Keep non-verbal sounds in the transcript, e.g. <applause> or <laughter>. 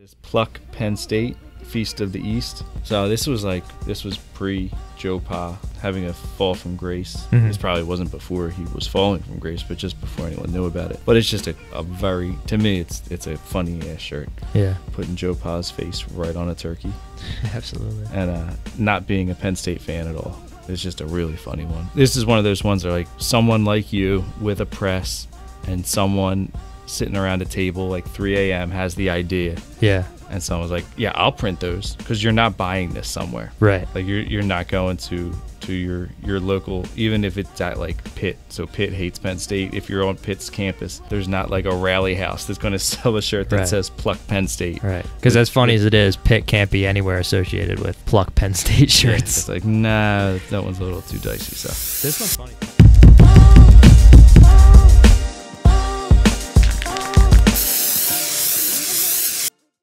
This Pluck Penn State Feast of the East. So this was like this was pre Joe Pa having a fall from grace. Mhm. This probably wasn't before he was falling from grace, but just before anyone knew about it. But it's just a, a very to me it's it's a funny ass shirt. Yeah, Putting Joe Pa's face right on a turkey <laughs> absolutely. and uh, not being a Penn State fan at all. It's just a really funny one. This is one of those ones that like someone like you with a press and someone sitting around a table like 3 a.m. has the idea Yeah, and someone's like, "Yeah, I'll print those because you're not buying this somewhere. right. Like you're you're not going to to your your local, even if it's at like Pitt. So Pitt hates Penn State. If you're on Pitt's campus, there's not like a rally house that's going <laughs> to sell a shirt that Right. says "Pluck Penn State." Right. Because as funny as it is, Pitt can't be anywhere associated with Pluck Penn State shirts. It's like, nah, that one's a little too dicey. So This one's funny.